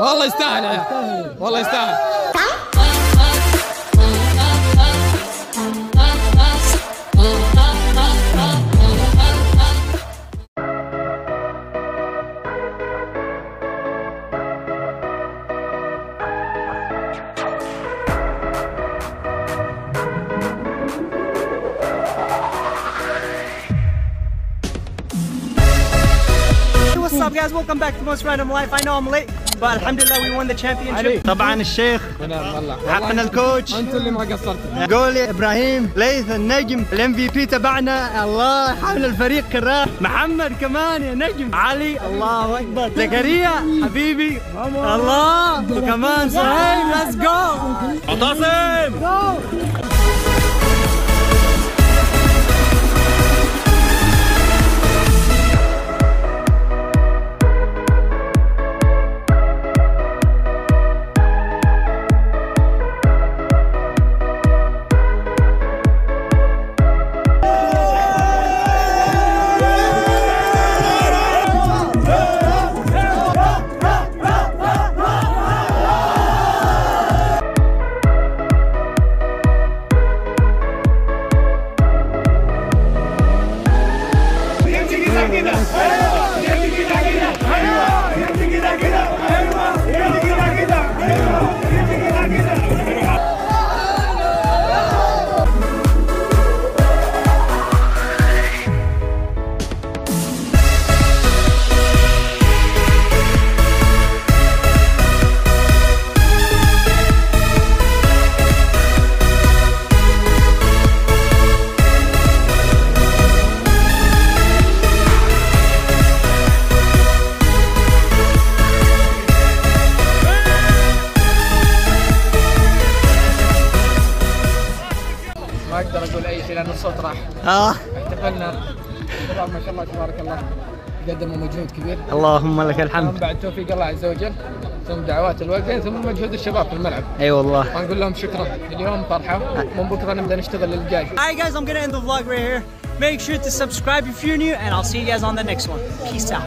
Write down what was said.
والله يستاهل يا عيال. والله يستاهل Hey, what's up guys? Welcome back to Most Random Life. I know I'm late, but alhamdulillah we won the championship. طبعا الشيخ حقنا ال coach. أنتم اللي ما قصرتوا قولي إبراهيم ليث النجم ال MVP تبعنا. الله حامل الفريق كراح محمد كمان يا نجم. علي الله أكبر. زكريا حبيبي. الله. وكمان صهيب let's go معتصم ما أقول أي شيء لأن الصوت راح. آه. احتفلنا ما شاء الله تبارك الله. قدموا مجهود كبير. اللهم لك الحمد. بعد توفيق الله عز وجل. ثم دعوات الوالدين ثم مجهود الشباب في الملعب. أي أيوة والله نقول لهم شكرا. اليوم فرحة. من بكرة نبدأ نشتغل للجاي. Hey guys I'm gonna end the vlog right here make sure to subscribe if you new and I'll see you guys on the next one. Peace out.